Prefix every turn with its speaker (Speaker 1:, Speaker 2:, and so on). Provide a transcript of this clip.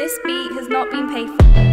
Speaker 1: This beat has not been paid for.